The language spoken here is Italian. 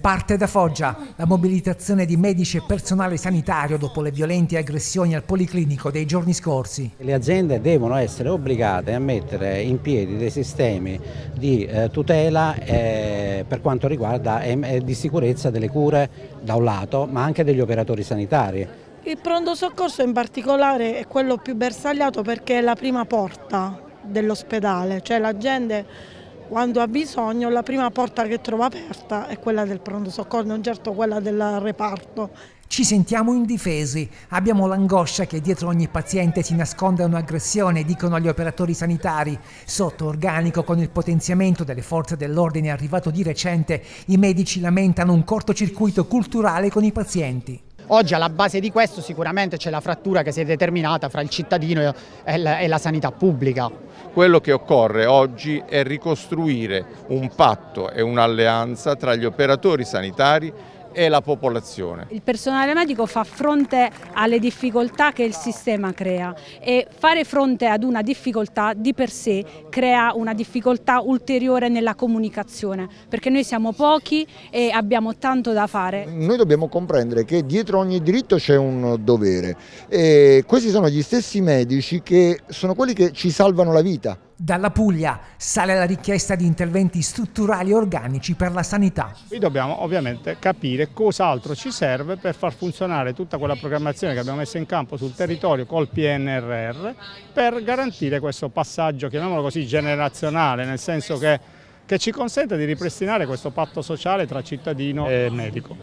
Parte da Foggia la mobilitazione di medici e personale sanitario dopo le violente aggressioni al policlinico dei giorni scorsi. Le aziende devono essere obbligate a mettere in piedi dei sistemi di eh, tutela eh, per quanto riguarda eh, di sicurezza delle cure da un lato ma anche degli operatori sanitari. Il pronto soccorso in particolare è quello più bersagliato perché è la prima porta dell'ospedale, cioè la gente quando ha bisogno la prima porta che trova aperta è quella del pronto soccorso, non certo quella del reparto. Ci sentiamo indifesi, abbiamo l'angoscia che dietro ogni paziente si nasconda un'aggressione, dicono gli operatori sanitari. Sotto organico con il potenziamento delle forze dell'ordine arrivato di recente, i medici lamentano un cortocircuito culturale con i pazienti. Oggi alla base di questo sicuramente c'è la frattura che si è determinata fra il cittadino e la, sanità pubblica. Quello che occorre oggi è ricostruire un patto e un'alleanza tra gli operatori sanitari e la popolazione. Il personale medico fa fronte alle difficoltà che il sistema crea e fare fronte ad una difficoltà di per sé crea una difficoltà ulteriore nella comunicazione perché noi siamo pochi e abbiamo tanto da fare. Noi dobbiamo comprendere che dietro ogni diritto c'è un dovere e questi sono gli stessi medici che sono quelli che ci salvano la vita. Dalla Puglia sale la richiesta di interventi strutturali organici per la sanità. Qui dobbiamo ovviamente capire cos'altro ci serve per far funzionare tutta quella programmazione che abbiamo messo in campo sul territorio col PNRR per garantire questo passaggio, chiamiamolo così, generazionale, nel senso che, che ci consente di ripristinare questo patto sociale tra cittadino e medico.